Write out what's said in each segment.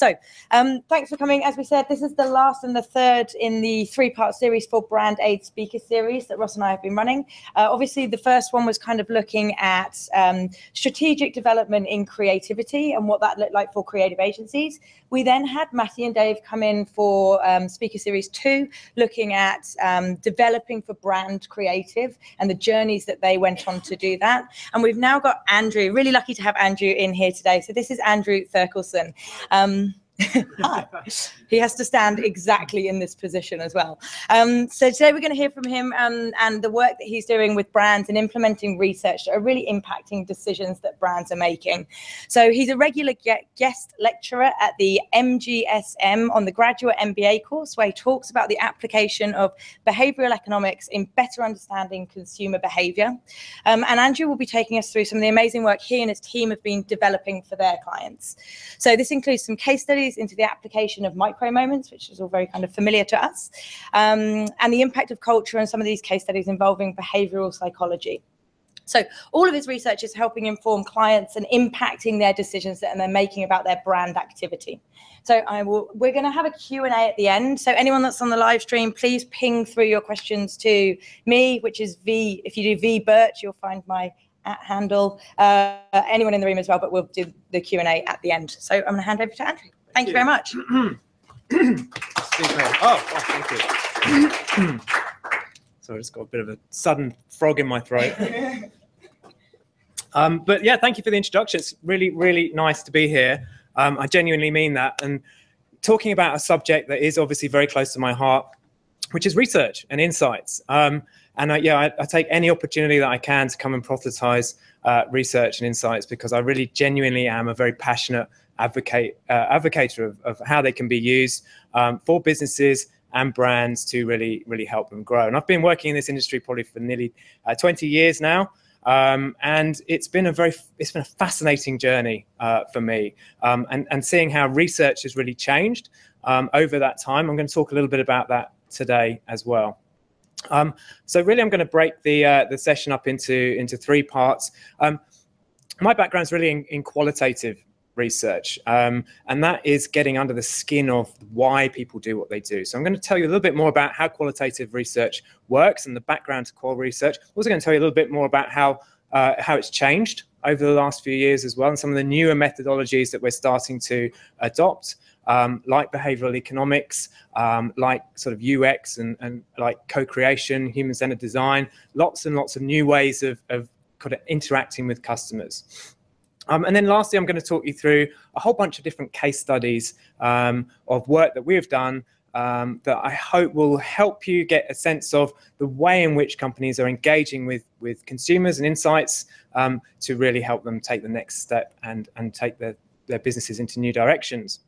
So, um, thanks for coming. As we said, this is the last and the third in the three-part series for Brand Aid Speaker Series that Ross and I have been running. Uh, obviously, the first one was kind of looking at um, strategic development in creativity and what that looked like for creative agencies. We then had Matty and Dave come in for um, Speaker Series 2, looking at um, developing for brand creative and the journeys that they went on to do that. And we've now got Andrew, really lucky to have Andrew in here today. So this is Andrew Therkelsen. Um, he has to stand exactly in this position as well. Um, so today we're going to hear from him um, and the work that he's doing with brands and implementing research that are really impacting decisions that brands are making. So he's a regular guest lecturer at the MGSM on the graduate MBA course, where he talks about the application of behavioral economics in better understanding consumer behavior. Um, and Andrew will be taking us through some of the amazing work he and his team have been developing for their clients. So this includes some case studies into the application of micro moments, which is all very kind of familiar to us, um, and the impact of culture and some of these case studies involving behavioral psychology. So all of his research is helping inform clients and impacting their decisions that they're making about their brand activity. So I will. We're going to have a Q and A at the end. So anyone that's on the live stream, please ping through your questions to me, which is V. If you do V Birch, you'll find my at handle. Uh, anyone in the room as well, but we'll do the Q and A at the end. So I'm going to hand over to Andrew. Thank you very much. oh, oh, thank you. Sorry, I just got a bit of a sudden frog in my throat. Um, but yeah, thank you for the introduction. It's really, really nice to be here. Um, I genuinely mean that. And talking about a subject that is obviously very close to my heart, which is research and insights. Um, and I, yeah, I, I, take any opportunity that I can to come and proselytize uh, research and insights because I really genuinely am a very passionate advocate uh, advocator of, of how they can be used um, for businesses and brands to really really help them grow. And I've been working in this industry probably for nearly uh, 20 years now. Um, and it's been a very it's been a fascinating journey uh, for me um, and, and seeing how research has really changed um, over that time i'm going to talk a little bit about that today as well um, so really i'm going to break the uh, the session up into into three parts um, my background is really in, in qualitative research. Um, and that is getting under the skin of why people do what they do. So I'm going to tell you a little bit more about how qualitative research works and the background to qual research. I'm also going to tell you a little bit more about how uh, how it's changed over the last few years as well, and some of the newer methodologies that we're starting to adopt, um, like behavioral economics, um, like sort of UX and, and like co-creation, human-centered design, lots and lots of new ways of, of kind of interacting with customers. Um, and then lastly, I'm going to talk you through a whole bunch of different case studies um, of work that we've done um, that I hope will help you get a sense of the way in which companies are engaging with, with consumers and insights um, to really help them take the next step and, and take their, their businesses into new directions.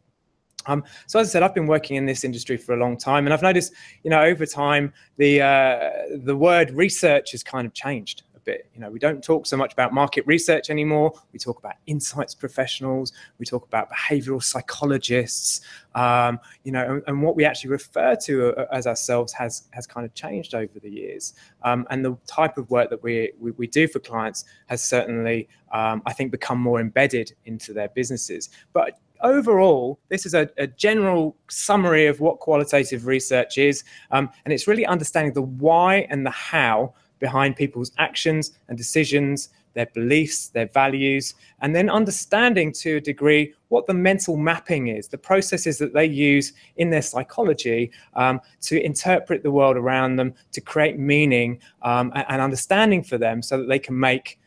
Um, so as I said, I've been working in this industry for a long time, and I've noticed, you know, over time the uh, the word research has kind of changed bit. You know, we don't talk so much about market research anymore. We talk about insights professionals. We talk about behavioral psychologists. Um, you know, and, and, what we actually refer to uh, as ourselves has has kind of changed over the years. Um, and the type of work that we we, we do for clients has certainly, um, I think, become more embedded into their businesses. But overall, this is a, a, general summary of what qualitative research is. Um, and it's really understanding the why and the how behind people's actions and decisions, their beliefs, their values, and then understanding to a degree what the mental mapping is, the processes that they use in their psychology um, to interpret the world around them, to create meaning um, and, and, understanding for them so that they can make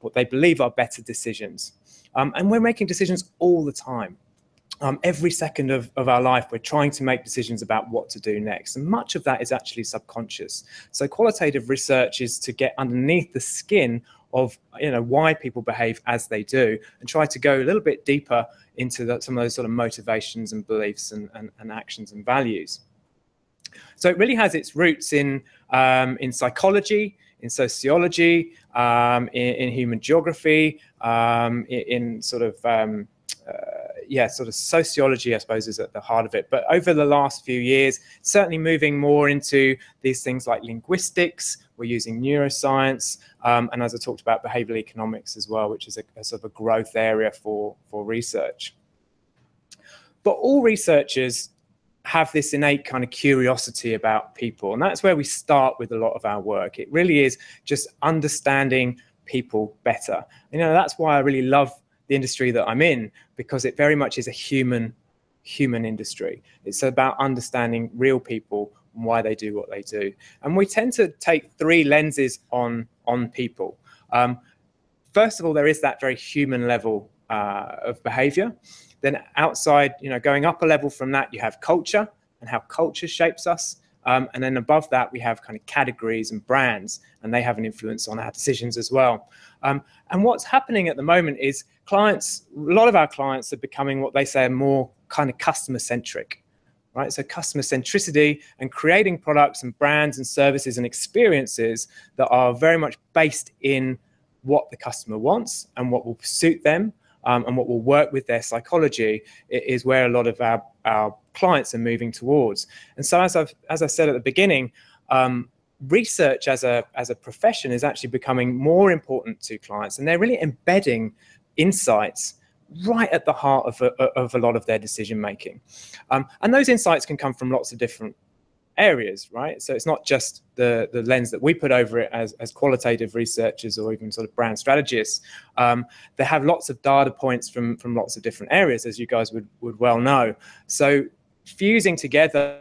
what they believe are better decisions. Um, and we're making decisions all the time um, every second of, of our life, we're trying to make decisions about what to do next. And much of that is actually subconscious. So qualitative research is to get underneath the skin of you know why people behave as they do and try to go a little bit deeper into the, some of those sort of motivations and beliefs and, and, and, actions and values. So it really has its roots in, um, in psychology, in sociology, um, in, in, human geography, um, in, in, sort of um, yeah, sort of sociology, I suppose, is at the heart of it. But over the last few years, certainly moving more into these things like linguistics. We're using neuroscience, um, and as I talked about, behavioral economics as well, which is a, a sort of a growth area for for research. but all researchers have this innate kind of curiosity about people. And that's where we start with a lot of our work. It really is just understanding people better. You know, that's why I really love the industry that I'm in, because it very much is a human human industry. It's about understanding real people and why they do what they do. And we tend to take three lenses on on people. Um, first of all, there is that very human level uh, of behavior. Then outside, you know, going up a level from that, you have culture and how culture shapes us. Um, and then above that, we have kind of categories and brands, and they have an influence on our decisions as well. Um, and what's happening at the moment is clients, a lot of our clients are becoming what they say are more kind of customer centric, right? So customer centricity and creating products and brands and services and experiences that are very much based in what the customer wants and what will suit them um, and what will work with their psychology is where a lot of our, our clients are moving towards. And so, as I've as I said at the beginning, um, research as a as a profession is actually becoming more important to clients, and they're really embedding insights right at the heart of a, of a lot of their decision making. Um, and those insights can come from lots of different areas, right? So it's not just the, the lens that we put over it as, as qualitative researchers or even sort of brand strategists. Um, they have lots of data points from, from lots of different areas, as you guys would, would well know. So fusing together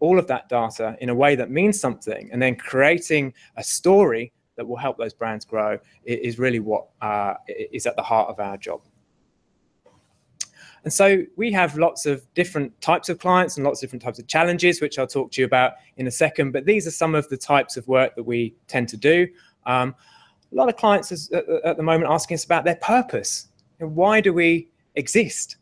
all of that data in a way that means something and then creating a story that will help those brands grow is really what uh, is at the heart of our job. And so we have lots of different types of clients and lots of different types of challenges, which I'll talk to you about in a second. But these are some of the types of work that we tend to do. Um, a lot of clients is, at, at, the moment asking us about their purpose. And why do we exist?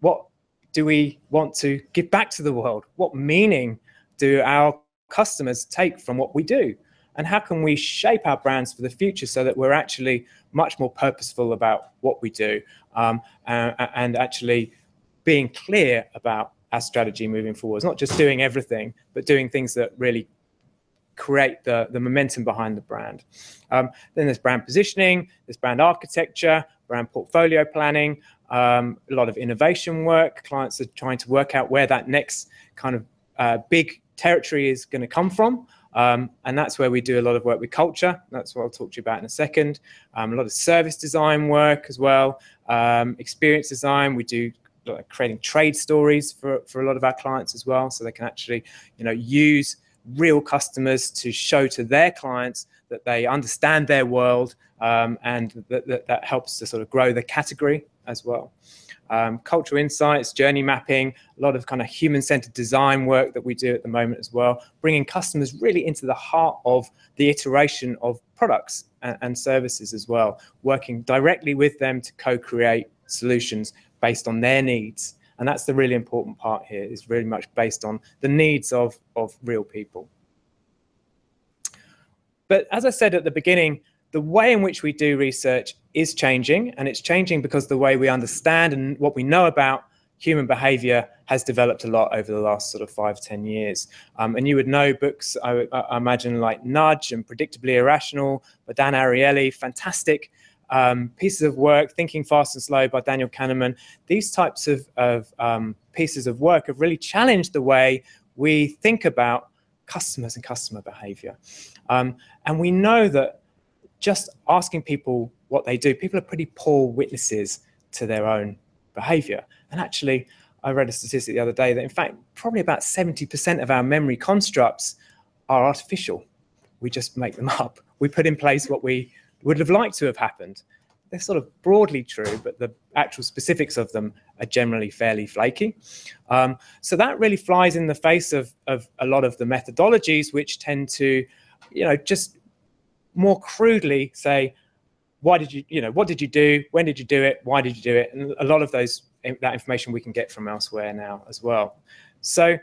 What do we want to give back to the world? What meaning do our customers take from what we do? And how can we shape our brands for the future so that we're actually much more purposeful about what we do um, and, and actually being clear about our strategy moving forward. It's not just doing everything, but doing things that really create the, the momentum behind the brand. Um, then there's brand positioning, there's brand architecture, brand portfolio planning, um, a lot of innovation work. Clients are trying to work out where that next kind of uh, big territory is going to come from. Um, and that's where we do a lot of work with culture. That's what I'll talk to you about in a second. Um, a lot of service design work as well, um, experience design. We do like creating trade stories for, for a lot of our clients as well, so they can actually, you know, use real customers to show to their clients that they understand their world um, and that, that, that helps to sort of grow the category as well um, cultural insights, journey mapping, a lot of kind of human centered design work that we do at the moment as well, bringing customers really into the heart of the iteration of products and, and services as well, working directly with them to co create solutions based on their needs. And that's the really important part here, is really much based on the needs of, of real people. But as I said at the beginning, the way in which we do research is changing, and it's changing because the way we understand and what we know about human behavior has developed a lot over the last sort of five, ten years. Um, and you would know books, I, I, imagine, like Nudge and Predictably Irrational by Dan Ariely, fantastic um, pieces of work, Thinking Fast and Slow by Daniel Kahneman. These types of, of um, pieces of work have really challenged the way we think about customers and customer behavior. Um, and we know that just asking people what they do, people are pretty poor witnesses to their own behavior. And actually, I read a statistic the other day that, in fact, probably about 70% of our memory constructs are artificial. We just make them up. We put in place what we would have liked to have happened. They're sort of broadly true, but the actual specifics of them are generally fairly flaky. Um, so that really flies in the face of, of a lot of the methodologies, which tend to, you know, just more crudely say, why did you, you know, what did you do? When did you do it? Why did you do it? And a lot of those, that information we can get from elsewhere now as well. So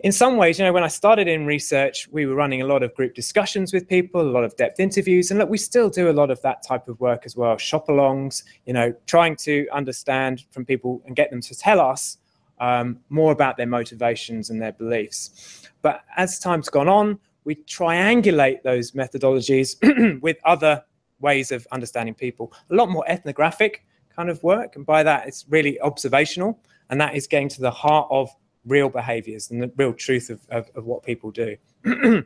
in some ways, you know, when I started in research, we were running a lot of group discussions with people, a lot of depth interviews, and look, we still do a lot of that type of work as well. Shop-alongs, you know, trying to understand from people and get them to tell us um, more about their motivations and their beliefs. But as time's gone on, we triangulate those methodologies with other ways of understanding people. A lot more ethnographic kind of work, and by that, it's really observational. and that is getting to the heart of real behaviors and the real truth of, of, of what people do.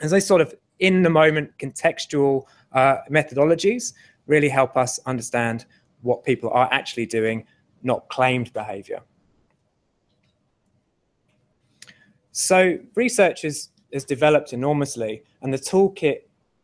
As they sort of in the moment contextual uh, methodologies really help us understand what people are actually doing, not claimed behavior. So research is, is developed enormously, and the toolkit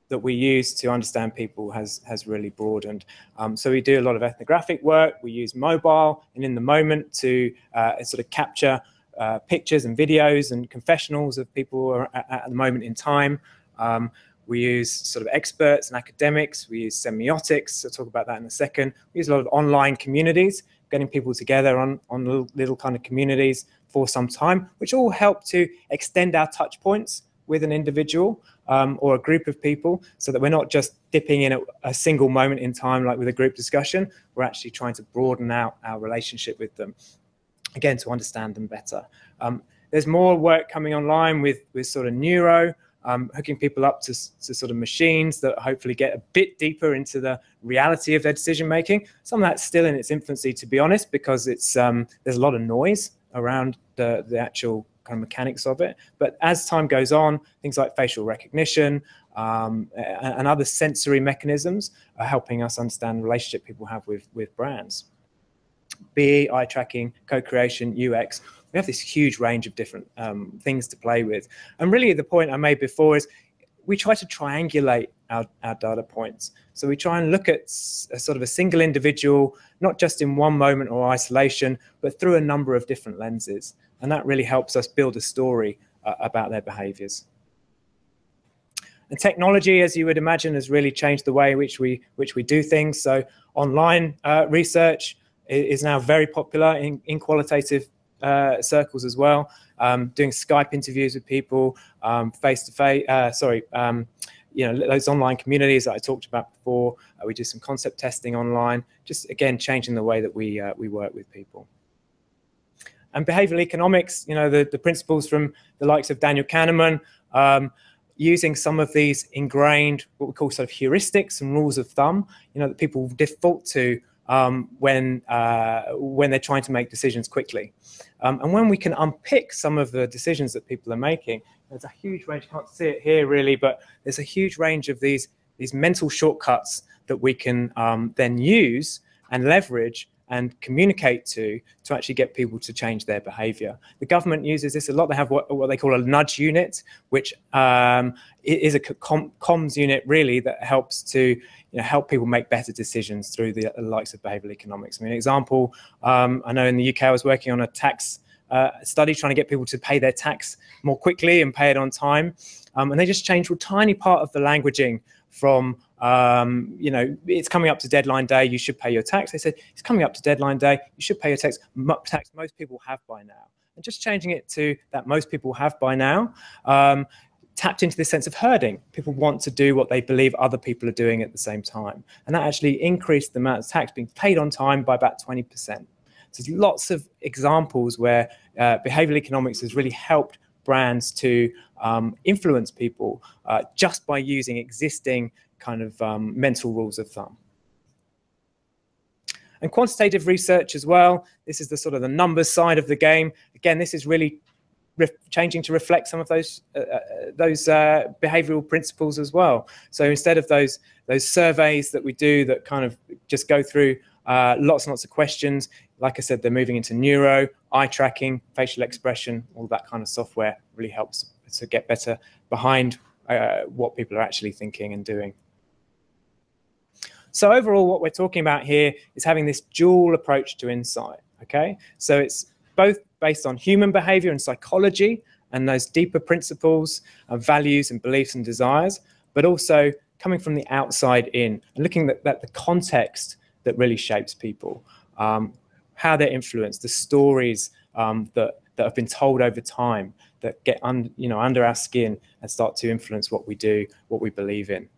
that we use to understand people has has really broadened. Um, so we do a lot of ethnographic work. We use mobile and in the moment to uh, sort of capture uh, pictures and videos and confessionals of people at, at the moment in time. Um, we use sort of experts and academics. We use semiotics. I'll talk about that in a second. We use a lot of online communities, getting people together on, on little, little kind of communities for some time, which all help to extend our touch points with an individual um, or a group of people so that we're not just dipping in at a single moment in time like with a group discussion. We're actually trying to broaden out our relationship with them, again, to understand them better. Um, there's more work coming online with, with sort of neuro, um, hooking people up to, to, sort of machines that hopefully get a bit deeper into the reality of their decision making. Some of that's still in its infancy, to be honest, because it's um, there's a lot of noise around the, the actual kind of mechanics of it. But as time goes on, things like facial recognition um, and, other sensory mechanisms are helping us understand the relationship people have with, with brands. BE, eye tracking, co-creation, UX, we have this huge range of different um, things to play with. And really the point I made before is we try to triangulate our, our data points. So we try and look at a sort of a single individual, not just in one moment or isolation, but through a number of different lenses. And that really helps us build a story uh, about their behaviors. And technology, as you would imagine, has really changed the way in which we, which we do things. So online uh, research is now very popular in, in qualitative uh, circles as well. Um, doing Skype interviews with people, face to face. Sorry, um, you know those online communities that I talked about before. Uh, we do some concept testing online. Just again, changing the way that we uh, we work with people. And behavioral economics, you know, the, the principles from the likes of Daniel Kahneman, um, using some of these ingrained, what we call sort of heuristics and rules of thumb, you know, that people default to um, when uh, when they're trying to make decisions quickly. Um, and when we can unpick some of the decisions that people are making, there's a huge range. You can't see it here really, but there's a huge range of these these mental shortcuts that we can um, then use and leverage and communicate to to actually get people to change their behavior. The government uses this a lot. They have what, what they call a nudge unit, which um, is a com comms unit really that helps to you know, help people make better decisions through the likes of behavioral economics. I mean, example, um, I know in the UK I was working on a tax uh, study trying to get people to pay their tax more quickly and pay it on time. Um, and they just changed a tiny part of the languaging from um, you know, it's coming up to deadline day, you should pay your tax. They said, it's coming up to deadline day, you should pay your tax, tax most people have by now. And just changing it to that most people have by now, um, tapped into this sense of herding. People want to do what they believe other people are doing at the same time. And that actually increased the amount of tax being paid on time by about 20%. So there's lots of examples where uh, behavioral economics has really helped brands to um, influence people uh, just by using existing kind of um, mental rules of thumb. And quantitative research as well. This is the sort of the numbers side of the game. Again, this is really changing to reflect some of those uh, uh, those uh, behavioral principles as well. So instead of those those surveys that we do that kind of just go through uh, lots and lots of questions, like I said, they're moving into neuro, eye tracking, facial expression, all that kind of software really helps to get better behind uh, what people are actually thinking and doing. So overall, what we're talking about here is having this dual approach to insight. Okay, so it's both based on human behavior and psychology and those deeper principles and values and beliefs and desires, but also coming from the outside in and looking at, at the context that really shapes people, um, how they're influenced, the stories um, that, that have been told over time that get un, you know, under our skin and start to influence what we do, what we believe in.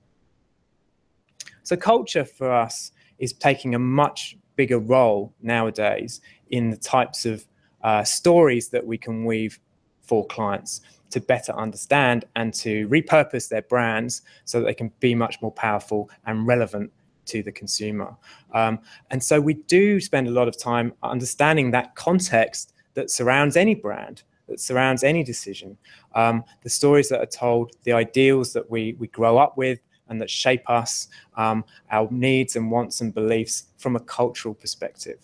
So culture for us is taking a much bigger role nowadays in the types of uh, stories that we can weave for clients to better understand and to repurpose their brands so that they can be much more powerful and relevant to the consumer. Um, and so we do spend a lot of time understanding that context that surrounds any brand, that surrounds any decision, um, the stories that are told, the ideals that we, we grow up with and that shape us, um, our needs and wants and beliefs from a cultural perspective.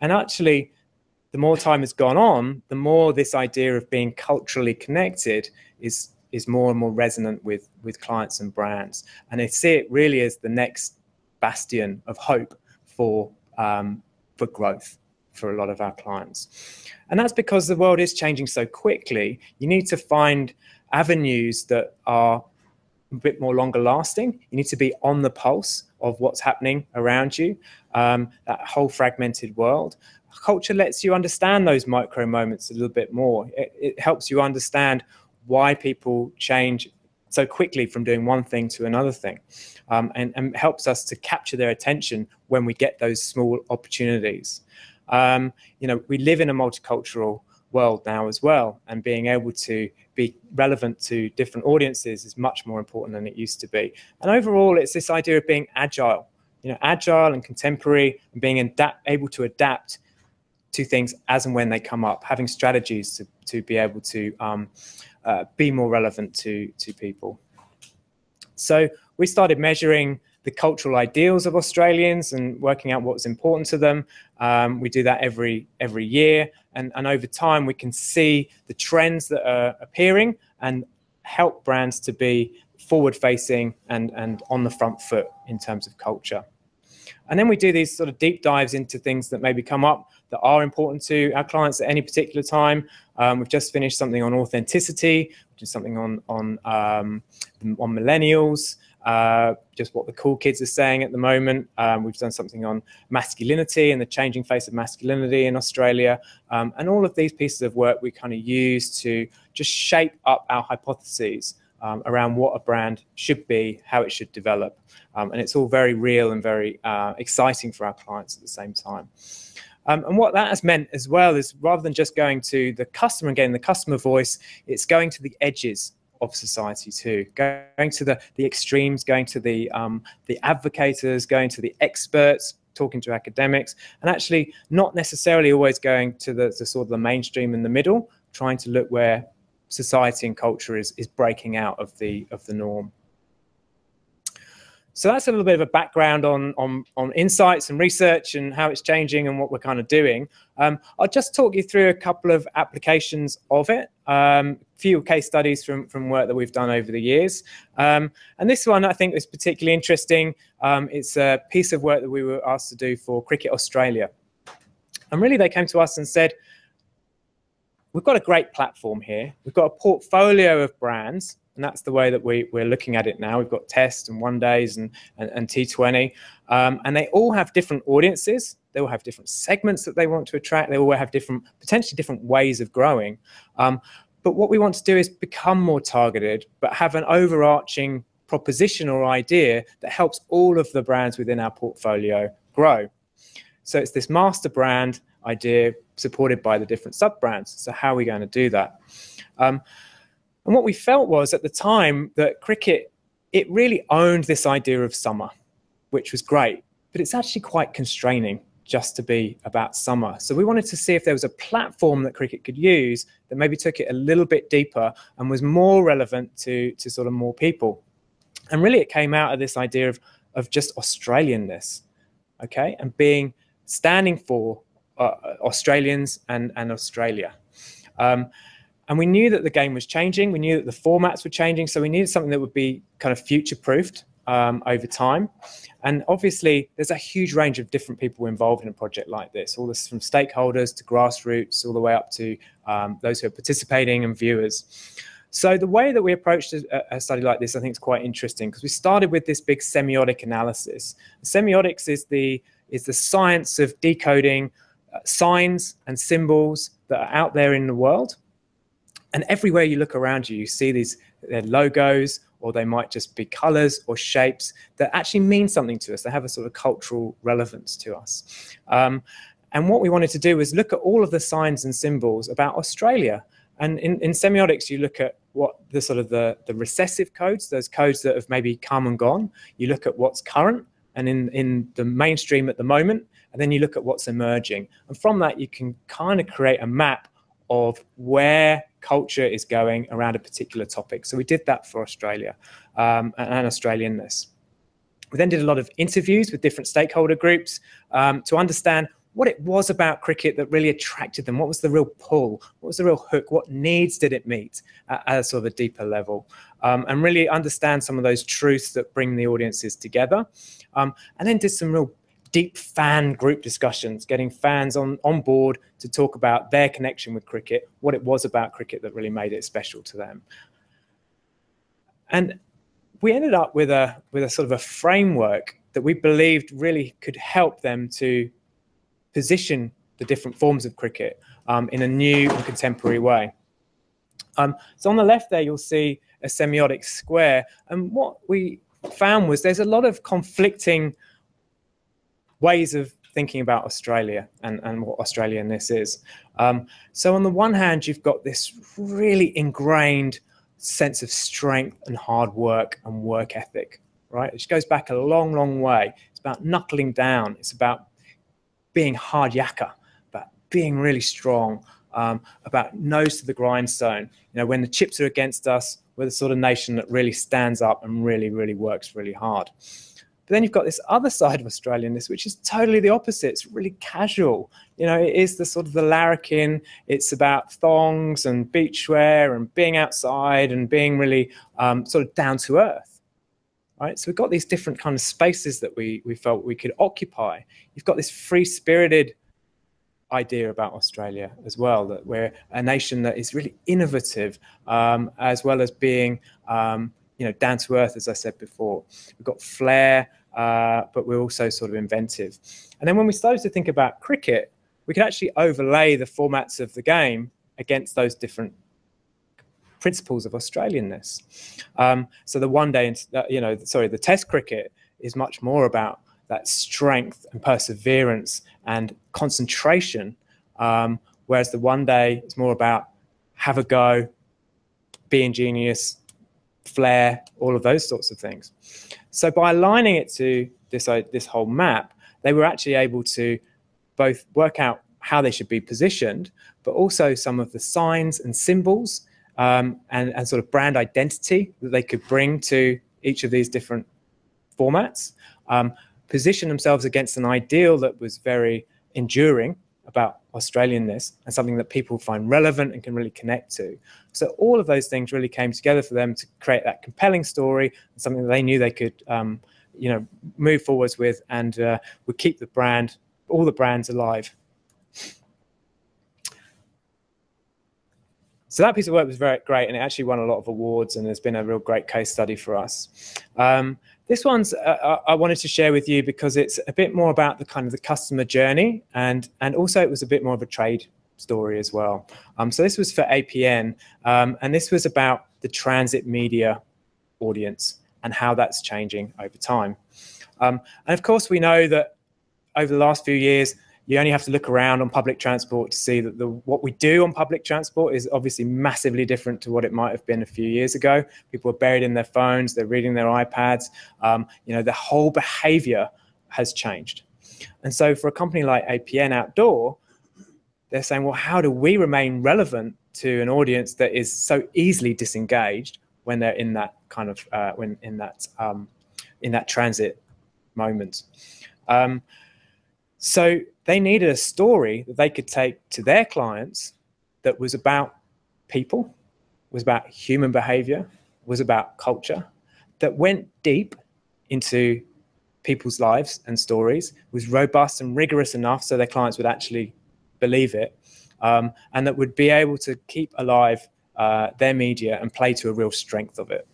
And actually, the more time has gone on, the more this idea of being culturally connected is is more and more resonant with with clients and brands, and they see it really as the next bastion of hope for um, for growth for a lot of our clients, and that's because the world is changing so quickly. You need to find avenues that are a bit more longer lasting. You need to be on the pulse of what's happening around you, um, that whole fragmented world culture lets you understand those micro moments a little bit more. It, it, helps you understand why people change so quickly from doing one thing to another thing um, and, and, helps us to capture their attention when we get those small opportunities. Um, you know, we live in a multicultural world now as well, and being able to be relevant to different audiences is much more important than it used to be. And overall, it's this idea of being agile, you know, agile and contemporary, and being adapt, able to adapt to things as and when they come up, having strategies to, to be able to um, uh, be more relevant to, to people. So we started measuring the cultural ideals of Australians and working out what's important to them. Um, we do that every every year, and, and over time we can see the trends that are appearing and help brands to be forward facing and, and on the front foot in terms of culture. And then we do these sort of deep dives into things that maybe come up that are important to our clients at any particular time. Um, we've just finished something on authenticity, which is something on on um, on millennials. Uh, just what the cool kids are saying at the moment. Um, we've done something on masculinity and the changing face of masculinity in Australia. Um, and all of these pieces of work we kind of use to just shape up our hypotheses um, around what a brand should be, how it should develop. Um, and it's all very real and very uh, exciting for our clients at the same time. Um, and what that has meant as well is rather than just going to the customer and getting the customer voice, it's going to the edges of society too, going to the, the extremes, going to the, um, the advocators, going to the experts, talking to academics, and actually not necessarily always going to the, the sort of the mainstream in the middle, trying to look where society and culture is, is breaking out of the, of the norm. So that's a little bit of a background on, on, on insights and research and how it's changing and what we're kind of doing. Um, I'll just talk you through a couple of applications of it, um, few case studies from, from work that we've done over the years. Um, and this one I think is particularly interesting. Um, it's a piece of work that we were asked to do for Cricket Australia. And really they came to us and said, we've got a great platform here. We've got a portfolio of brands and that's the way that we, we're looking at it now. We've got Test and One Days and, and, and T20, um, and they all have different audiences. They all have different segments that they want to attract. They all have different, potentially different ways of growing. Um, but what we want to do is become more targeted, but have an overarching proposition or idea that helps all of the brands within our portfolio grow. So it's this master brand idea supported by the different sub brands. So how are we going to do that? Um, and what we felt was at the time that cricket, it really owned this idea of summer, which was great, but it's actually quite constraining just to be about summer. So we wanted to see if there was a platform that cricket could use that maybe took it a little bit deeper and was more relevant to, to sort of more people. And really it came out of this idea of, of just Australianness, okay, and being standing for uh, Australians and, and Australia. Um, and we knew that the game was changing. We knew that the formats were changing. So we needed something that would be kind of future proofed um, over time. And obviously, there's a huge range of different people involved in a project like this, all this from stakeholders to grassroots, all the way up to um, those who are participating and viewers. So the way that we approached a, a study like this, I think, is quite interesting because we started with this big semiotic analysis. Semiotics is the is the science of decoding uh, signs and symbols that are out there in the world and everywhere you look around you, you see these logos, or they might just be colors or shapes that actually mean something to us. They have a sort of cultural relevance to us. Um, and what we wanted to do was look at all of the signs and symbols about Australia. And in, in semiotics, you look at what the sort of the, the recessive codes, those codes that have maybe come and gone. You look at what's current, and in, in the mainstream at the moment, and then you look at what's emerging. And from that, you can kind of create a map of where culture is going around a particular topic. So we did that for Australia um, and Australianness. We then did a lot of interviews with different stakeholder groups um, to understand what it was about cricket that really attracted them. What was the real pull? What was the real hook? What needs did it meet at, at a sort of a deeper level? Um, and really understand some of those truths that bring the audiences together. Um, and then did some real deep fan group discussions, getting fans on, on board to talk about their connection with cricket, what it was about cricket that really made it special to them. And we ended up with a with a sort of a framework that we believed really could help them to position the different forms of cricket um, in a new and contemporary way. Um, so on the left there, you'll see a semiotic square. And what we found was there's a lot of conflicting ways of thinking about Australia and, and what Australianness is. Um, so on the one hand, you've got this really ingrained sense of strength and hard work and work ethic, right? Which goes back a long, long way. It's about knuckling down. It's about being hard yakka, about being really strong, um, about nose to the grindstone. You know, when the chips are against us, we're the sort of nation that really stands up and really, really works really hard. But then you've got this other side of Australianness, which is totally the opposite. It's really casual. You know, it is the sort of the larrikin. It's about thongs and beachwear and being outside and being really um, sort of down to earth. Right? So we've got these different kind of spaces that we, we felt we could occupy. You've got this free spirited idea about Australia as well, that we're a nation that is really innovative, um, as well as being, um, you know, down to earth, as I said before. We've got flair, uh, but we're also sort of inventive. And then when we started to think about cricket, we could actually overlay the formats of the game against those different principles of Australianness. Um, so the one day, uh, you know, sorry, the Test cricket is much more about that strength and perseverance and concentration, um, whereas the one day is more about have a go, be ingenious, flair, all of those sorts of things. So by aligning it to this, uh, this whole map, they were actually able to both work out how they should be positioned, but also some of the signs and symbols um, and, and sort of brand identity that they could bring to each of these different formats, um, position themselves against an ideal that was very enduring about Australianness and something that people find relevant and can really connect to. So all of those things really came together for them to create that compelling story, something that they knew they could, um, you know, move forwards with, and uh, would keep the brand, all the brands alive. So that piece of work was very great, and it actually won a lot of awards, and there's been a real great case study for us. Um, this one's uh, uh, I wanted to share with you because it's a bit more about the kind of the customer journey, and and also it was a bit more of a trade story as well. Um, so this was for APN, um, and this was about the transit media audience and how that's changing over time. Um, and of course, we know that over the last few years, you only have to look around on public transport to see that the, what we do on public transport is obviously massively different to what it might have been a few years ago. People are buried in their phones, they're reading their iPads. Um, you know, the whole behavior has changed. And so for a company like APN Outdoor, they're saying, well, how do we remain relevant to an audience that is so easily disengaged when they're in that kind of uh, when in that um, in that transit moment? Um, so they needed a story that they could take to their clients that was about people, was about human behavior, was about culture, that went deep into people's lives and stories, was robust and rigorous enough so their clients would actually believe it, um, and that would be able to keep alive uh, their media and play to a real strength of it.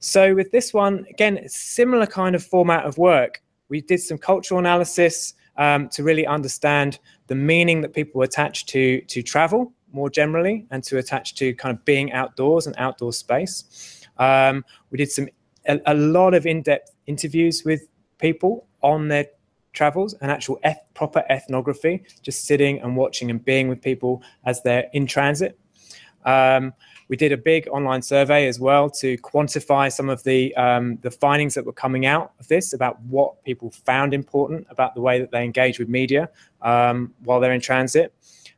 So with this one, again, similar kind of format of work we did some cultural analysis um, to really understand the meaning that people attach to to travel more generally and to attach to kind of being outdoors and outdoor space. Um, we did some a, a lot of in-depth interviews with people on their travels and actual eth proper ethnography, just sitting and watching and being with people as they're in transit. Um, we did a big online survey as well to quantify some of the um, the findings that were coming out of this about what people found important about the way that they engage with media um, while they're in transit.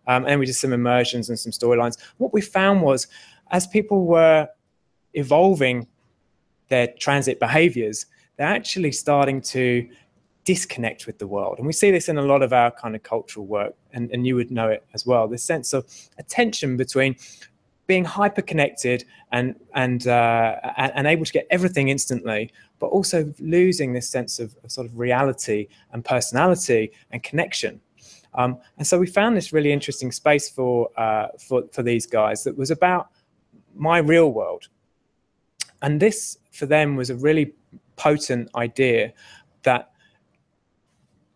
Um, and we did some immersions and some storylines. What we found was, as people were evolving their transit behaviors, they're actually starting to disconnect with the world. And we see this in a lot of our kind of cultural work, and, and you would know it as well. This sense of a tension between being hyper connected and and, uh, and, able to get everything instantly, but also losing this sense of, of sort of reality and personality and connection. Um, and so we found this really interesting space for uh, for for these guys that was about my real world, and this for them was a really potent idea that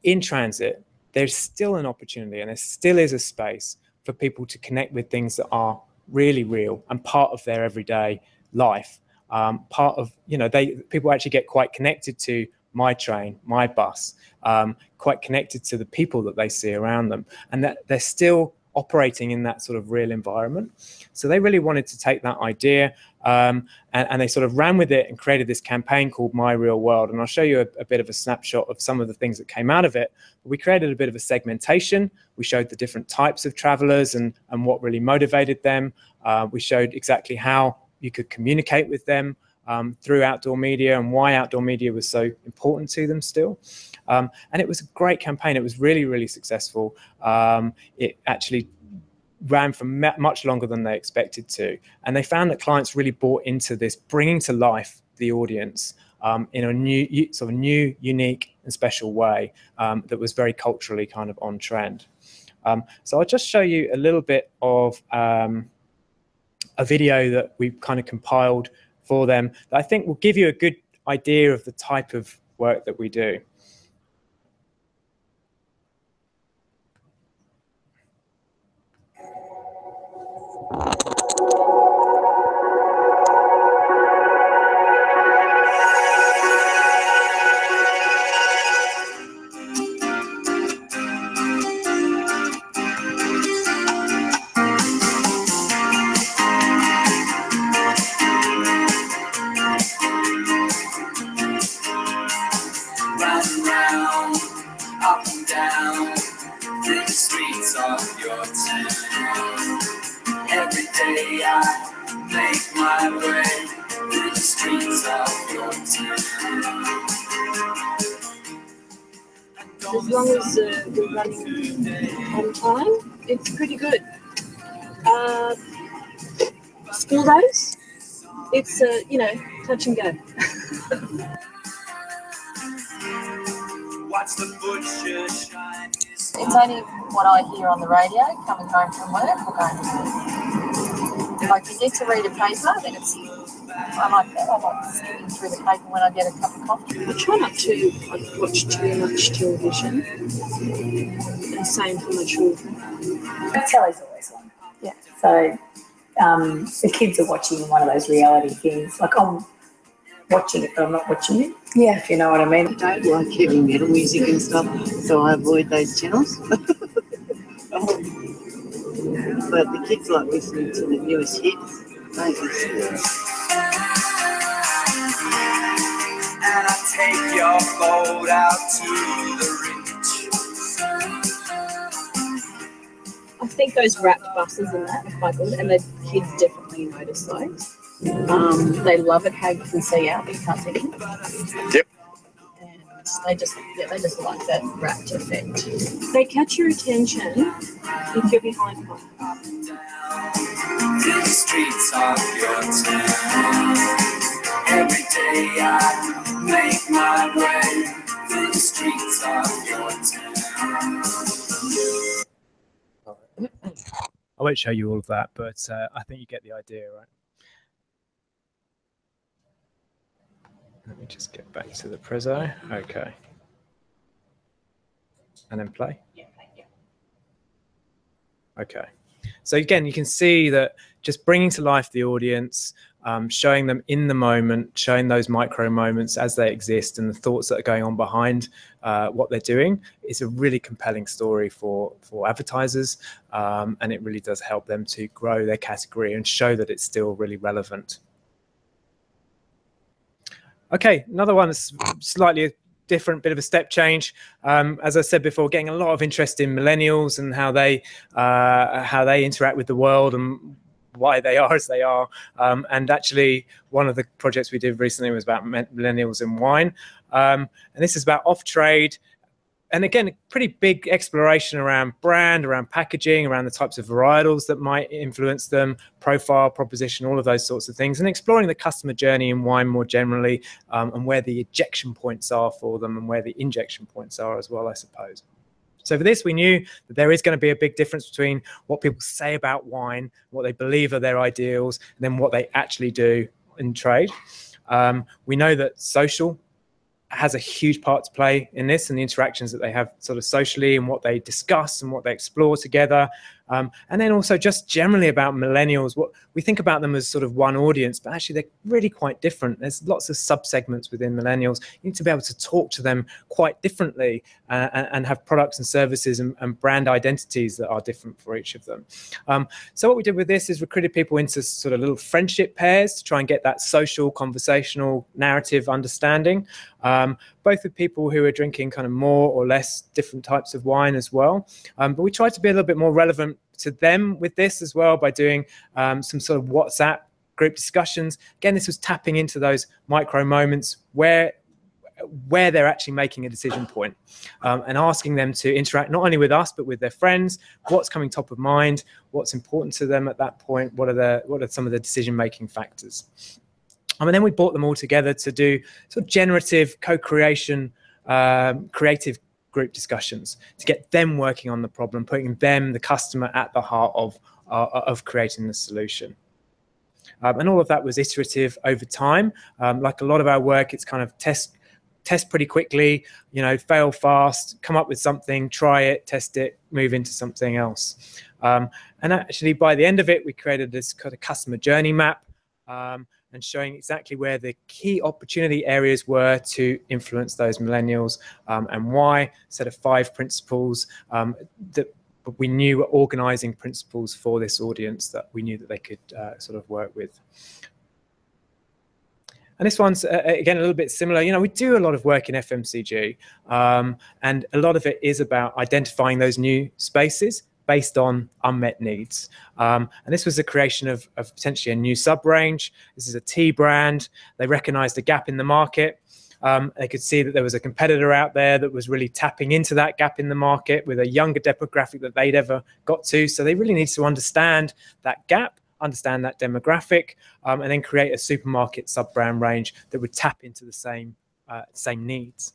in transit, there's still an opportunity and there still is a space for people to connect with things that are really real and part of their everyday life. Um, part of, you know, they people actually get quite connected to my train, my bus, um, quite connected to the people that they see around them, and that they're still operating in that sort of real environment. So they really wanted to take that idea um, and, and, they sort of ran with it and created this campaign called My Real World. And I'll show you a, a, bit of a snapshot of some of the things that came out of it. We created a bit of a segmentation. We showed the different types of travelers and, and what really motivated them. Uh, we showed exactly how you could communicate with them um, through outdoor media and why outdoor media was so important to them still. Um, and it was a great campaign. It was really, really successful. Um, it actually ran for much longer than they expected to. And they found that clients really bought into this, bringing to life the audience um, in a new, sort of new, unique, and special way um, that was very culturally kind of on trend. Um, so I'll just show you a little bit of a video that we kind of compiled for them that I think will give you a good idea of the type of work that we do. As long as uh, we're running on time, it's pretty good. Uh, school days, it's uh, you know touch and go. it's only what I hear on the radio coming home from work or going to school. Like you need to read a paper, then it's I like that. I like skimming through the paper when I get a cup of coffee. I try not to like, watch too much television. And same for my children. Telly's always on. Yeah. So um, the kids are watching one of those reality things. Like I'm watching it, but I'm not watching it. Yeah. If you know what I mean. I don't like heavy metal music and stuff, so I avoid those channels. but the kids like listening to the newest hits. Thank you. and I take your boat out to the reach. I think those wrapped buses and that are quite good, and the kids definitely notice those. Um, they love it how you can see out, but you can't see them. Yep. And they just, yeah, they just like that wrapped effect. They catch your attention if you're behind one. the streets of your town. Every day I make my way through the streets of your town. I won't show you all of that, but uh, I think you get the idea, right? Let me just get back to the Prezi. Okay. And then play? Yeah, yeah. Okay. So again, you can see that just bringing to life the audience, um, showing them in the moment, showing those micro moments as they exist and the thoughts that are going on behind uh, what they're doing is a really compelling story for, for advertisers. Um, and it really does help them to grow their category and show that it's still really relevant. Okay, another one that's slightly different, bit of a step change. Um, as I said before, getting a lot of interest in millennials and how they uh, how they interact with the world and why they are as they are. Um, and actually, one of the projects we did recently was about millennials in wine, um, and this is about off trade and again, pretty big exploration around brand, around packaging, around the types of varietals that might influence them, profile, proposition, all of those sorts of things, and exploring the customer journey in wine more generally, um, and where the ejection points are for them, and where the injection points are as well, I suppose. So for this, we knew that there is going to be a big difference between what people say about wine, what they believe are their ideals, and then what they actually do in trade. Um, we know that social has a huge part to play in this and the interactions that they have sort of socially and what they discuss and what they explore together um, and then also just generally about millennials, what we think about them as sort of one audience, but actually they're really quite different. There's lots of subsegments within millennials. You need to be able to talk to them quite differently uh, and, have products and services and, and, brand identities that are different for each of them. Um, so what we did with this is recruited people into sort of little friendship pairs to try and get that social, conversational, narrative understanding. Um, both with people who are drinking kind of more or less different types of wine as well. Um, but we tried to be a little bit more relevant to them with this as well by doing um, some sort of WhatsApp group discussions. Again, this was tapping into those micro moments where where they're actually making a decision point, um, and asking them to interact not only with us but with their friends. What's coming top of mind? What's important to them at that point? What are the what are some of the decision making factors? Um, and then we brought them all together to do sort of generative co-creation, um, creative group discussions to get them working on the problem, putting them, the customer, at the heart of uh, of creating the solution. Um, and all of that was iterative over time. Um, like a lot of our work, it's kind of test test pretty quickly, you know, fail fast, come up with something, try it, test it, move into something else. Um, and actually, by the end of it, we created this kind of customer journey map. And showing exactly where the key opportunity areas were to influence those millennials um, and why. Set of five principles um, that we knew were organizing principles for this audience that we knew that they could uh, sort of work with. And this one's uh, again a little bit similar. You know, we do a lot of work in FMCG, um, and a lot of it is about identifying those new spaces based on unmet needs. Um, and this was the creation of, of potentially a new sub range. This is a tea brand. They recognized a gap in the market. Um, they could see that there was a competitor out there that was really tapping into that gap in the market with a younger demographic that they'd ever got to. So they really needed to understand that gap, understand that demographic, um, and then create a supermarket sub brand range that would tap into the same uh, same needs.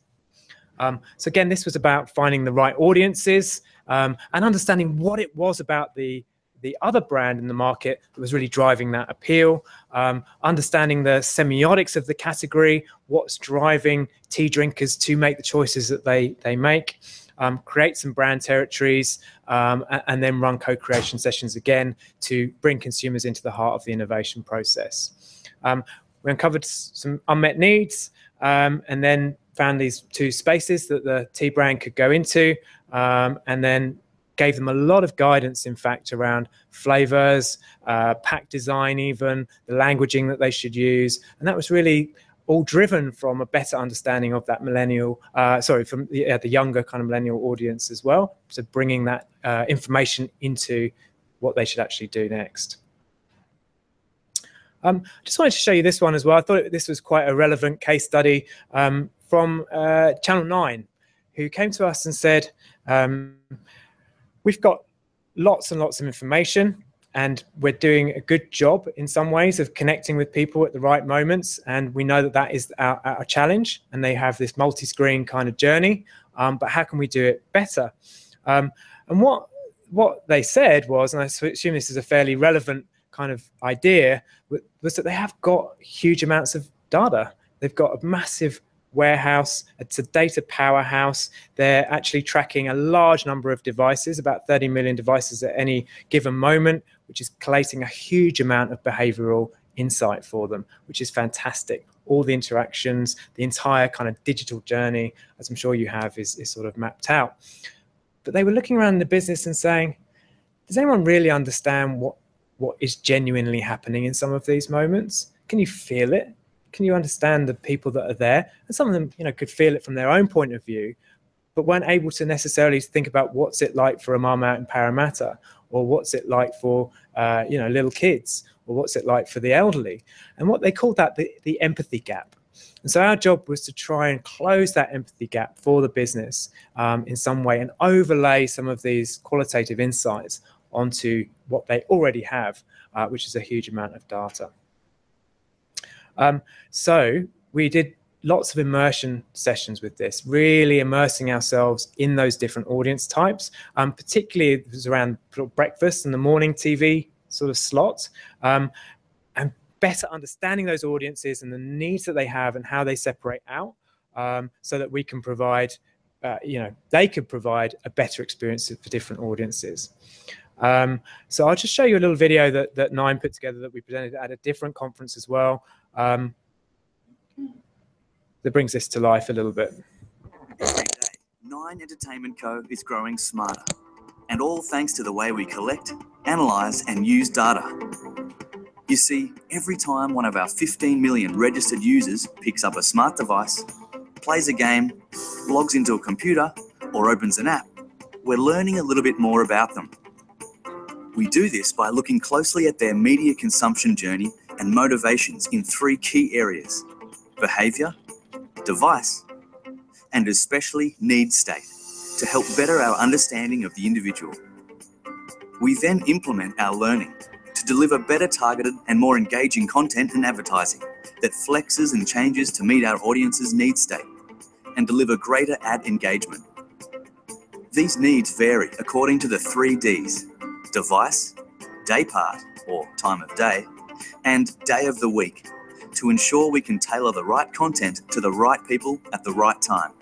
Um, so again, this was about finding the right audiences um, and understanding what it was about the the other brand in the market that was really driving that appeal, um, understanding the semiotics of the category, what's driving tea drinkers to make the choices that they they make, um, create some brand territories, um, and, then run co-creation sessions again to bring consumers into the heart of the innovation process. Um, we uncovered some unmet needs, um, and then found these two spaces that the tea brand could go into, um, and then gave them a lot of guidance, in fact, around flavors, uh, pack design, even the languaging that they should use. And that was really all driven from a better understanding of that millennial, uh, sorry, from the, uh, the, younger kind of millennial audience as well. So bringing that uh, information into what they should actually do next. Um, I just wanted to show you this one as well. I thought this was quite a relevant case study um, from uh, Channel 9, who came to us and said, um, We've got lots and lots of information, and we're doing a good job in some ways of connecting with people at the right moments. And we know that that is our, our challenge, and they have this multi screen kind of journey. Um, but how can we do it better? Um, and what what they said was, and I assume this is a fairly relevant kind of idea, was that they have got huge amounts of data. They've got a massive warehouse. It's a data powerhouse. They're actually tracking a large number of devices, about 30 million devices at any given moment, which is collating a huge amount of behavioral insight for them, which is fantastic. All the interactions, the entire kind of digital journey, as I'm sure you have, is, is sort of mapped out. But they were looking around the business and saying, does anyone really understand what, what is genuinely happening in some of these moments? Can you feel it? Can you understand the people that are there? And some of them, you know, could feel it from their own point of view, but weren't able to necessarily think about what's it like for a mum out in Parramatta, or what's it like for, uh, you know, little kids, or what's it like for the elderly. And what they called that the, the empathy gap. And so our job was to try and close that empathy gap for the business um, in some way and overlay some of these qualitative insights onto what they already have, uh, which is a huge amount of data. Um, so we did lots of immersion sessions with this, really immersing ourselves in those different audience types. Um, particularly, it was around breakfast and the morning TV sort of slot, um, and better understanding those audiences and the needs that they have and how they separate out, um, so that we can provide, uh, you know, they could provide a better experience for different audiences. Um, so I'll just show you a little video that, that Nine put together that we presented at a different conference as well. Um, that brings this to life a little bit. Nine Entertainment Co. is growing smarter, and all thanks to the way we collect, analyse, and use data. You see, every time one of our 15 million registered users picks up a smart device, plays a game, logs into a computer, or opens an app, we're learning a little bit more about them. We do this by looking closely at their media consumption journey and motivations in three key areas behaviour, device, and especially need state to help better our understanding of the individual. We then implement our learning to deliver better targeted and more engaging content and advertising that flexes and changes to meet our audience's need state and deliver greater ad engagement. These needs vary according to the three Ds device, day part or time of day, and day of the week to ensure we can tailor the right content to the right people at the right time.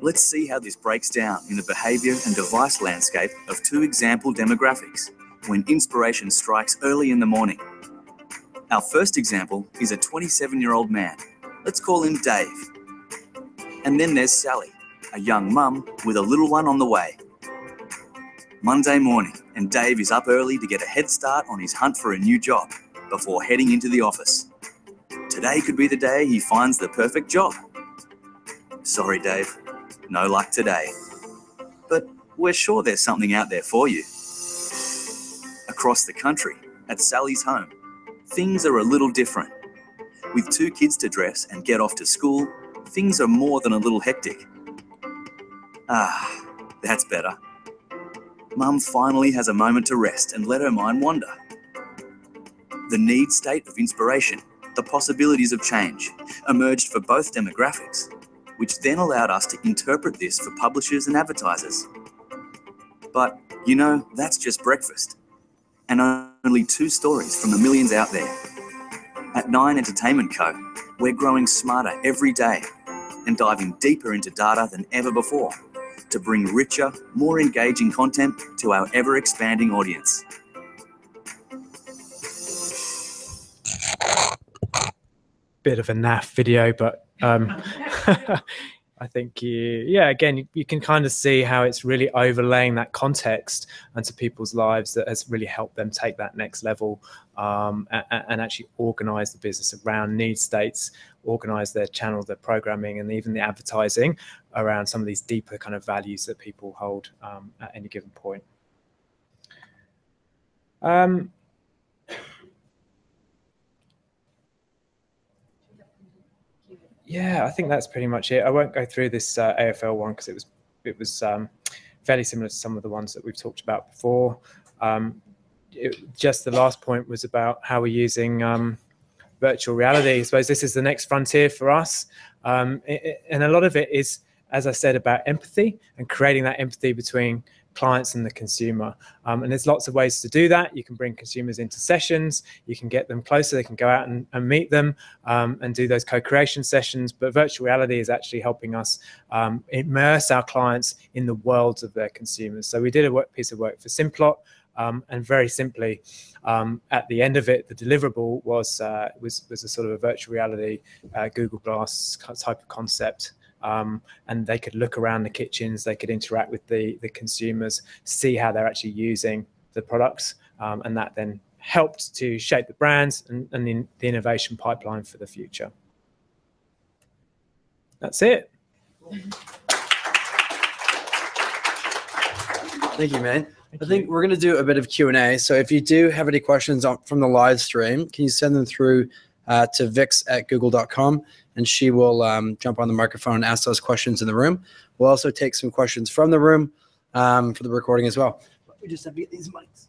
Let's see how this breaks down in the behaviour and device landscape of two example demographics when inspiration strikes early in the morning. Our first example is a 27 year old man. Let's call him Dave. And then there's Sally, a young mum with a little one on the way. Monday morning, and Dave is up early to get a head start on his hunt for a new job before heading into the office. Today could be the day he finds the perfect job. Sorry, Dave, no luck today. But we're sure there's something out there for you. Across the country, at Sally's home, things are a little different. With two kids to dress and get off to school, things are more than a little hectic. Ah, that's better. Mum finally has a moment to rest and let her mind wander. The need state of inspiration the possibilities of change emerged for both demographics, which then allowed us to interpret this for publishers and advertisers. But, you know, that's just breakfast. And only two stories from the millions out there. At Nine Entertainment Co., we're growing smarter every day and diving deeper into data than ever before to bring richer, more engaging content to our ever expanding audience. bit of a naff video, but um, I think you, yeah, again, you, you, can kind of see how it's really overlaying that context into people's lives that has really helped them take that next level um, and, and, actually organize the business around need states, organize their channel, their programming, and even the advertising around some of these deeper kind of values that people hold um, at any given point. Um, yeah, I think that's pretty much it. I won't go through this uh, AFL one because it was it was um, fairly similar to some of the ones that we've talked about before. Um, it, just the last point was about how we're using um, virtual reality. I suppose this is the next frontier for us, um, it, and a lot of it is, as I said, about empathy and creating that empathy between clients and the consumer. Um, and there's lots of ways to do that. You can bring consumers into sessions, you can get them closer, they can go out and, and meet them um, and do those co-creation sessions. But virtual reality is actually helping us um, immerse our clients in the worlds of their consumers. So we did a work, piece of work for Simplot Um, and very simply, um, at the end of it, the deliverable was uh, was was a sort of a virtual reality uh, Google Glass type of concept. Um, and they could look around the kitchens, they could interact with the the consumers, see how they're actually using the products, um, and that then helped to shape the brands and, and the, the innovation pipeline for the future. That's it. Thank you, man. I think we're going to do a bit of Q&A. So if you do have any questions on, from the live stream, can you send them through uh, to vix at google.com and she will um, jump on the microphone and ask those questions in the room. We'll also take some questions from the room um, for the recording as well. We just have to get these mics.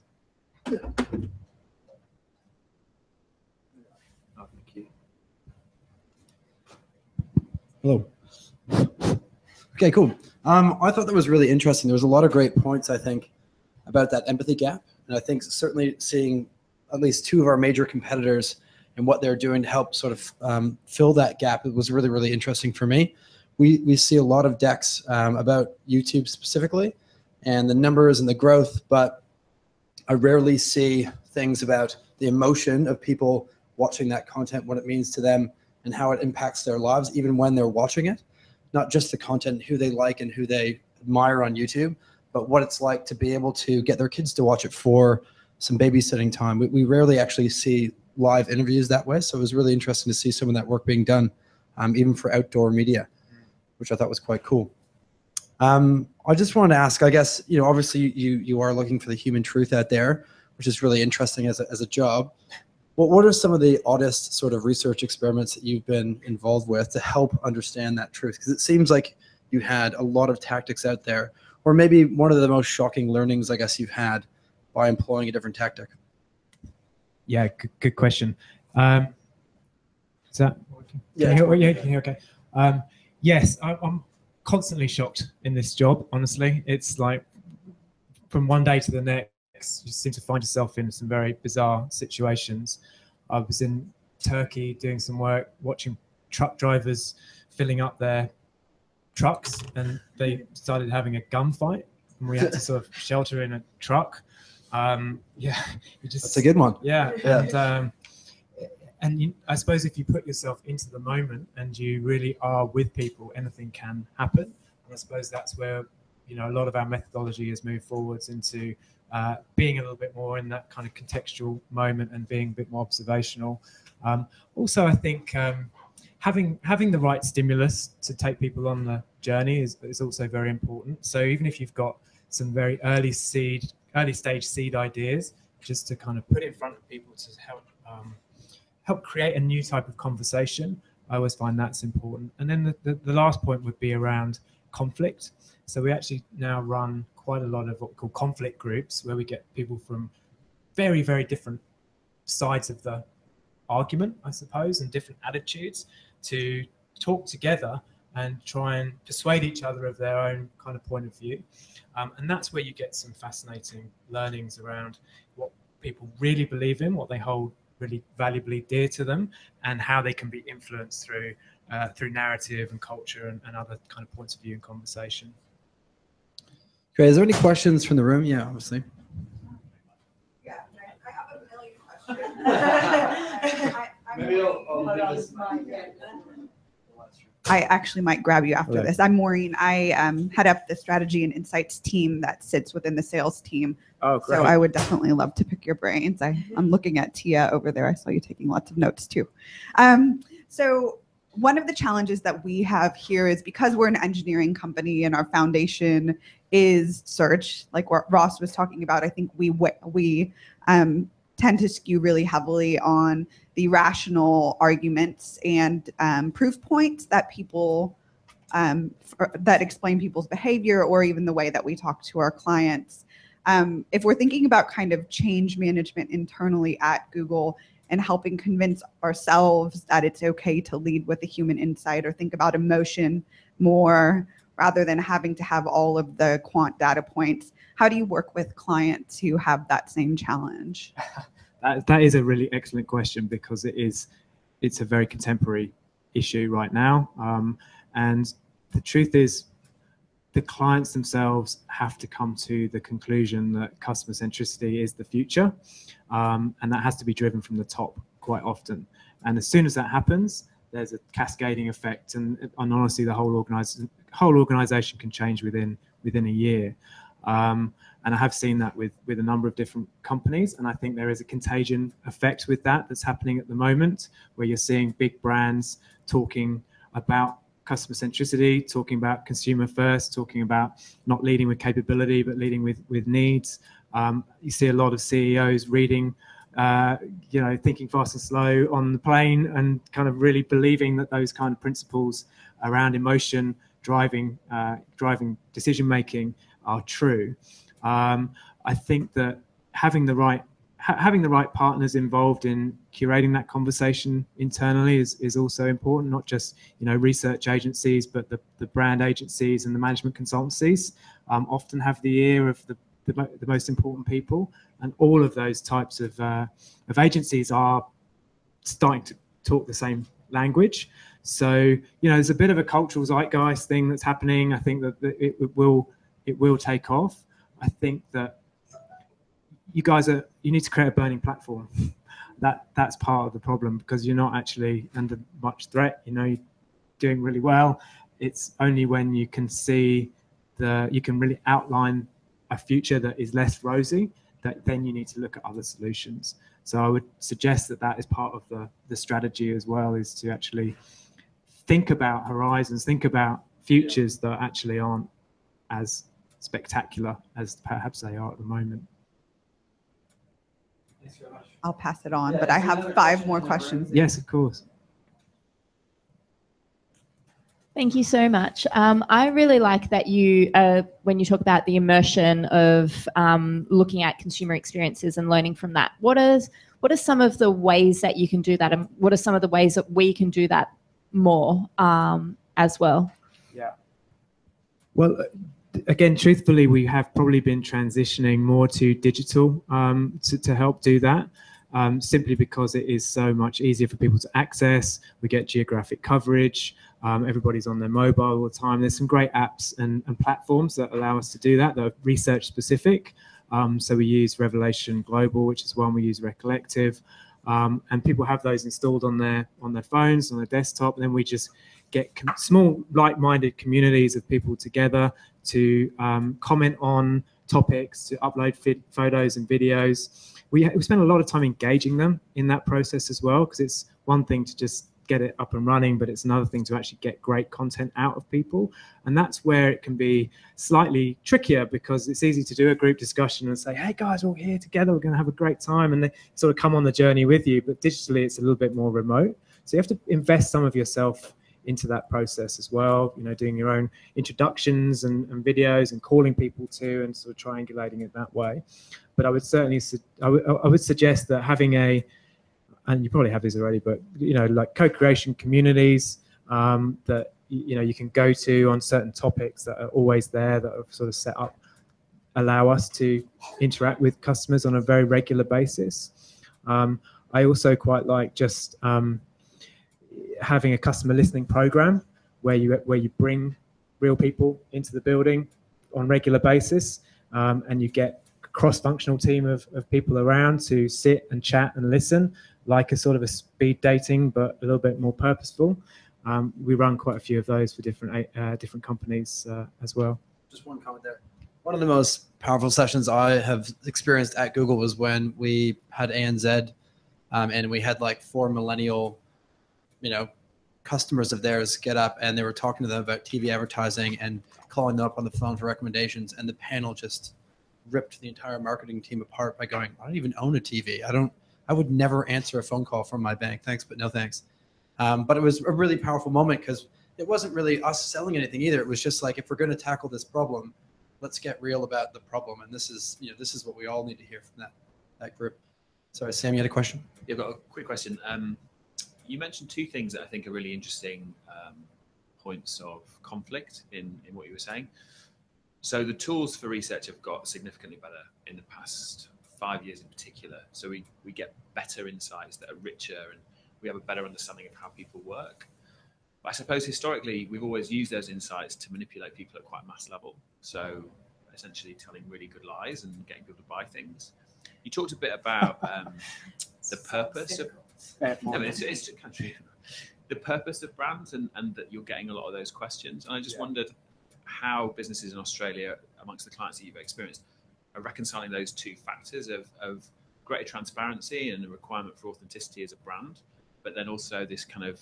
Hello. Okay, cool. Um, I thought that was really interesting. There was a lot of great points, I think, about that empathy gap. And I think certainly seeing at least two of our major competitors and what they're doing to help sort of um, fill that gap it was really, really interesting for me. We, we see a lot of decks um, about YouTube specifically and the numbers and the growth, but I rarely see things about the emotion of people watching that content, what it means to them, and how it impacts their lives, even when they're watching it. Not just the content, who they like and who they admire on YouTube, but what it's like to be able to get their kids to watch it for some babysitting time. We, we rarely actually see live interviews that way. So it was really interesting to see some of that work being done, um, even for outdoor media, which I thought was quite cool. Um, I just wanted to ask, I guess, you know, obviously you, you are looking for the human truth out there, which is really interesting as a, as a job. What, what are some of the oddest sort of research experiments that you've been involved with to help understand that truth? Because it seems like you had a lot of tactics out there or maybe one of the most shocking learnings I guess you've had by employing a different tactic? Yeah, good, good question. Um, is that yeah, hear, yeah, hear, okay. Um, yes, I, I'm constantly shocked in this job. Honestly, it's like from one day to the next, you seem to find yourself in some very bizarre situations. I was in Turkey doing some work, watching truck drivers filling up their trucks and they started having a gunfight and we had to sort of shelter in a truck. Um, yeah, just, that's a good one. Yeah, yeah. and um, and you, I suppose if you put yourself into the moment and you really are with people, anything can happen. And I suppose that's where you know a lot of our methodology has moved forwards into uh, being a little bit more in that kind of contextual moment and being a bit more observational. Um, also, I think um, having having the right stimulus to take people on the journey is, is also very important. So even if you've got some very early seed, early stage seed ideas, just to kind of put in front of people to help um, help create a new type of conversation. I always find that's important. And then the, the, the last point would be around conflict. So we actually now run quite a lot of what we call conflict groups, where we get people from very, very different sides of the argument, I suppose, and different attitudes to talk together and try and persuade each other of their own kind of point of view. Um, and that's where you get some fascinating learnings around what people really believe in, what they hold really valuably dear to them, and how they can be influenced through uh, through narrative and culture and, and, other kind of points of view and conversation. Great. Is there any questions from the room? Yeah, obviously. Yeah, I have a million questions. Maybe I'll, I'll this. I actually might grab you after this. I'm Maureen. I um, head up the strategy and insights team that sits within the sales team. Oh, great. So I would definitely love to pick your brains. I, I'm looking at Tia over there. I saw you taking lots of notes too. Um, so one of the challenges that we have here is because we're an engineering company and our foundation is search, like what Ross was talking about. I think we we um, tend to skew really heavily on the rational arguments and um, proof points that people um, for, that explain people's behavior or even the way that we talk to our clients. Um, if we're thinking about kind of change management internally at Google and helping convince ourselves that it's okay to lead with a human insight or think about emotion more rather than having to have all of the quant data points, how do you work with clients who have that same challenge? that, that is a really excellent question because it is it's a very contemporary issue right now. Um, and the truth is, the clients themselves have to come to the conclusion that customer centricity is the future, um, and that has to be driven from the top quite often. And as soon as that happens, there's a cascading effect, and, and honestly, the whole whole organization can change within within a year. Um, and I have seen that with with a number of different companies, and I think there is a contagion effect with that that's happening at the moment, where you're seeing big brands talking about customer centricity, talking about consumer first, talking about not leading with capability but leading with with needs. Um, you see a lot of CEOs reading, uh, you know, thinking fast and slow on the plane, and kind of really believing that those kind of principles around emotion driving uh, driving decision making are true. Um, I think that having the right ha- having the right partners involved in curating that conversation internally is, is also important. Not just you know research agencies, but the, the brand agencies and the management consultancies um, often have the ear of the, the, the most important people, and all of those types of uh, of agencies are starting to talk the same language. So you know, there's a bit of a cultural zeitgeist thing that's happening. I think that, that it, it will it will take off. I think that you guys are you need to create a burning platform. that that's part of the problem because you're not actually under much threat. You know, you're doing really well. It's only when you can see the you can really outline a future that is less rosy that then you need to look at other solutions. So I would suggest that that is part of the the strategy as well is to actually think about horizons, think about futures that actually aren't as spectacular as perhaps they are at the moment. I'll pass it on, but I have five more questions. Yes, of course. Thank you so much. Um, I really like that you, uh, when you talk about the immersion of um, looking at consumer experiences and learning from that. What is what are some of the ways that you can do that, and what are some of the ways that we can do that more um, as well? Yeah. Well, again, truthfully, we have probably been transitioning more to digital um, to, to help do that. Um, simply because it is so much easier for people to access. We get geographic coverage. Um, everybody's on their mobile all the time. There's some great apps and, and platforms that allow us to do that. They're research specific. Um, so we use Revelation Global, which is one we use Recollective, um, and people have those installed on their on their phones, on their desktop. And then we just get com- small, like-minded communities of people together to um, comment on topics, to upload photos and videos. We, we spend a lot of time engaging them in that process as well, because it's one thing to just get it up and running, but it's another thing to actually get great content out of people. And that's where it can be slightly trickier because it's easy to do a group discussion and say, hey guys, we're here together, we're going to have a great time. And they sort of come on the journey with you. But digitally, it's a little bit more remote. So you have to invest some of yourself into that process as well. You know, doing your own introductions and, and videos and calling people to and sort of triangulating it that way. But I would certainly, I would, I would suggest that having a, and you probably have these already, but you know, like co-creation communities um, that you know you can go to on certain topics that are always there that are sort of set up allow us to interact with customers on a very regular basis. Um, I also quite like just um, having a customer listening program where you where you bring real people into the building on regular basis, um, and you get a cross-functional team of, of people around to sit and chat and listen, like a sort of a speed dating, but a little bit more purposeful. Um, we run quite a few of those for different uh, different companies uh, as well. Just one comment there. One of the most powerful sessions I have experienced at Google was when we had ANZ, um, and we had like four millennial you know, customers of theirs get up and they were talking to them about TV advertising and calling them up on the phone for recommendations. And the panel just ripped the entire marketing team apart by going, I don't even own a TV. I don't, I would never answer a phone call from my bank. Thanks, but no thanks. Um, but it was a really powerful moment because it wasn't really us selling anything either. It was just like, if we're going to tackle this problem, let's get real about the problem. And this is, you know, this is what we all need to hear from that, that group. Sorry, Sam, you had a question? Yeah, I've got a quick question. Um, you mentioned two things that I think are really interesting um, points of conflict in, in what you were saying. So the tools for research have got significantly better in the past five years in particular. So we, we get better insights that are richer and we have a better understanding of how people work. But I suppose historically, we've always used those insights to manipulate people at quite a mass level. So essentially telling really good lies and getting people to buy things. You talked a bit about um, the purpose of no, point. but it's, it's country. The purpose of brands and, and that you're getting a lot of those questions. And I just Yeah. wondered how businesses in Australia, amongst the clients that you've experienced, are reconciling those two factors of, of greater transparency and the requirement for authenticity as a brand, but then also this kind of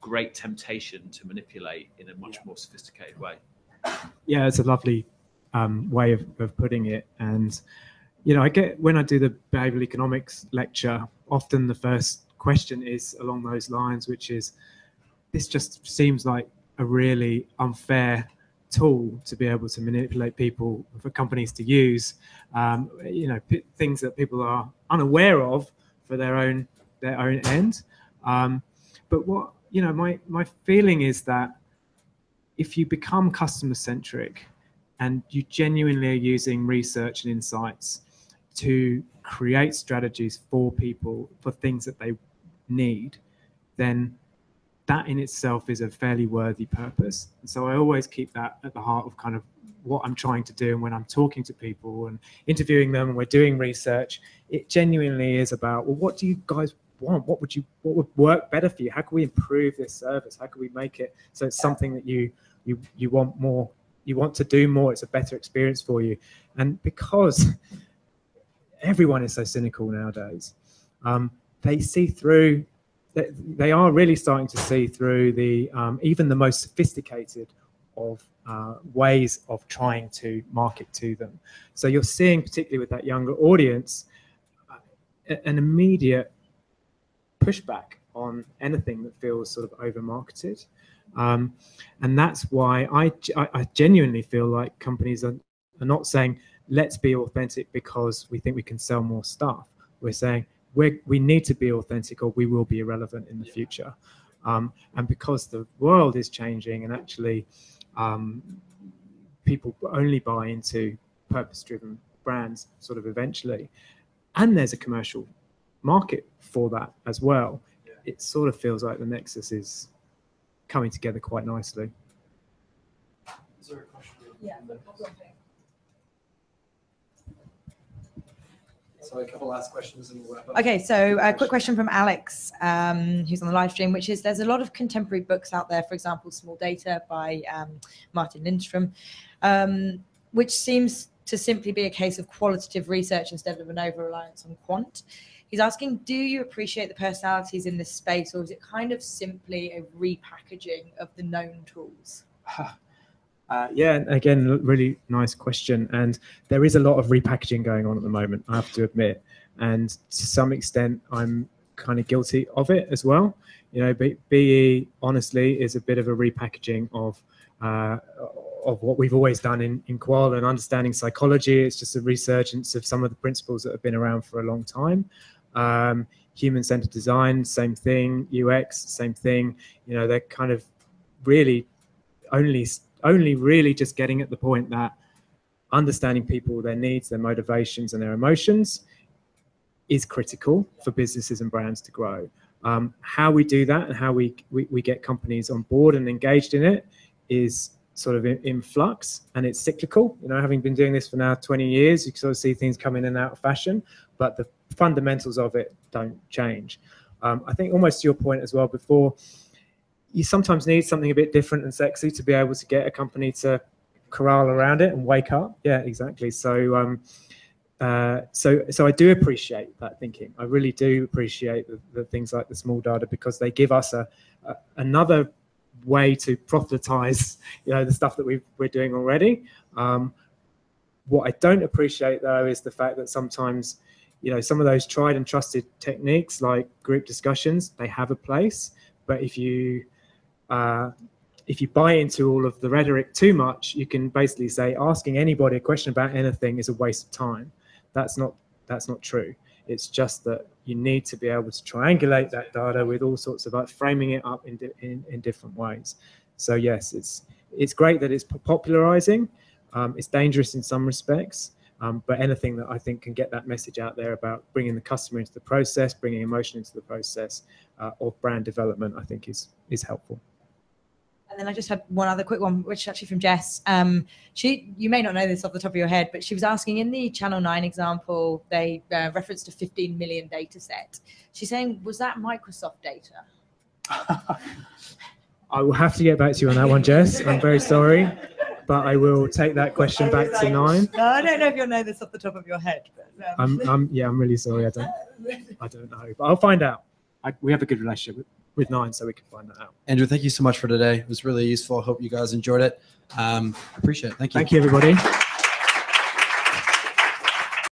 great temptation to manipulate in a much more sophisticated way. yeah, it's a lovely um, way of, of putting it. And, you know, I get when I do the behavioral economics lecture, often the first question is along those lines, which is this just seems like a really unfair tool to be able to manipulate people for companies to use, um, you know, p- things that people are unaware of for their own their own end. Um, but what you know, my my feeling is that if you become customer centric and you genuinely are using research and insights to create strategies for people for things that they need, then that in itself is a fairly worthy purpose. And so I always keep that at the heart of kind of what I'm trying to do. And when I'm talking to people and interviewing them and we're doing research, it genuinely is about, well, what do you guys want? What would you, what would work better for you? How can we improve this service? How can we make it so it's something that you, you, you want more, you want to do more. It's a better experience for you. And because everyone is so cynical nowadays, um, they see through they, they are really starting to see through the um, even the most sophisticated of uh, ways of trying to market to them. So you're seeing, particularly with that younger audience, uh, an immediate pushback on anything that feels sort of over marketed. Um, and that's why I, I, genuinely feel like companies are, are not saying, let's be authentic because we think we can sell more stuff. We're saying, we we need to be authentic or we will be irrelevant in the future. Um, and because the world is changing and actually um, people only buy into purpose driven brands sort of eventually, and there's a commercial market for that as well, it sort of feels like the Nexus is coming together quite nicely. Is there a question? Yeah. So a couple last questions and we'll wrap up. Okay, so a quick question from Alex, um, who's on the live stream, which is there's a lot of contemporary books out there, for example, Small Data by um, Martin Lindstrom, um, which seems to simply be a case of qualitative research instead of an over reliance on quant. He's asking, do you appreciate the personalities in this space, or is it kind of simply a repackaging of the known tools? Uh, yeah, again, really nice question. And there is a lot of repackaging going on at the moment, I have to admit. And to some extent, I'm kind of guilty of it as well. You know, BE honestly is a bit of a repackaging of uh, of what we've always done in, in Qual and understanding psychology. It's just a resurgence of some of the principles that have been around for a long time. Um, human-centered design, same thing. UX, same thing. You know, they're kind of really only only really just getting at the point that understanding people, their needs, their motivations, and their emotions is critical for businesses and brands to grow. Um, how we do that and how we, we we get companies on board and engaged in it is sort of in, in flux and it's cyclical. You know, having been doing this for now 20 years, you sort of see things come in and out of fashion, but the fundamentals of it don't change. Um, I think almost to your point as well before, you sometimes need something a bit different and sexy to be able to get a company to corral around it and wake up. Yeah, exactly. So, um, uh, so, so I do appreciate that thinking. I really do appreciate the, the things like the small data because they give us a, a another way to proselytize, you know, the stuff that we we're doing already. Um, what I don't appreciate though is the fact that sometimes, you know, some of those tried and trusted techniques like group discussions, they have a place, but if you uh, if you buy into all of the rhetoric too much, you can basically say asking anybody a question about anything is a waste of time. That's not that's not true. It's just that you need to be able to triangulate that data with all sorts of like framing it up in, in, in different ways. So yes, it's it's great that it's popularizing. Um, it's dangerous in some respects, um, but anything that I think can get that message out there about bringing the customer into the process, bringing emotion into the process uh, of brand development, I think is is helpful. And then I just had one other quick one, which is actually from Jess. Um, she, you may not know this off the top of your head, but she was asking in the Channel Nine example, they uh, referenced a 15 million data set. She's saying, was that Microsoft data? I will have to get back to you on that one, Jess. I'm very sorry, but I will take that question back to nine. No, I don't know if you'll know this off the top of your head. But, um, I'm, I'm, yeah, I'm really sorry. I don't, I don't know, but I'll find out. I, we have a good relationship with, with nine, so we can find that out. Andrew, thank you so much for today. It was really useful. I hope you guys enjoyed it. Um, appreciate it. Thank you. Thank you, everybody.